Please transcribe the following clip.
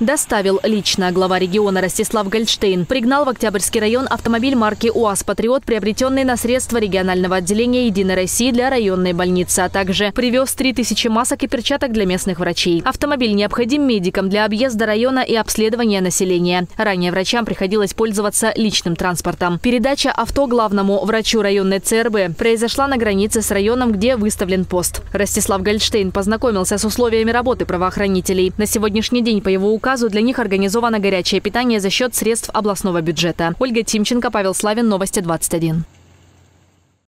Доставил лично глава региона Ростислав Гольдштейн. Пригнал в Октябрьский район автомобиль марки УАЗ «Патриот», приобретенный на средства регионального отделения «Единой России» для районной больницы, а также привез 3000 масок и перчаток для местных врачей. Автомобиль необходим медикам для объезда района и обследования населения. Ранее врачам приходилось пользоваться личным транспортом. Передача авто главному врачу районной ЦРБ произошла на границе с районом, где выставлен пост. Ростислав Гольдштейн познакомился с условиями работы правоохранителей. На сегодняшний день по его указу для них организовано горячее питание за счет средств областного бюджета. Ольга Тимченко, Павел Славин, Новости 21.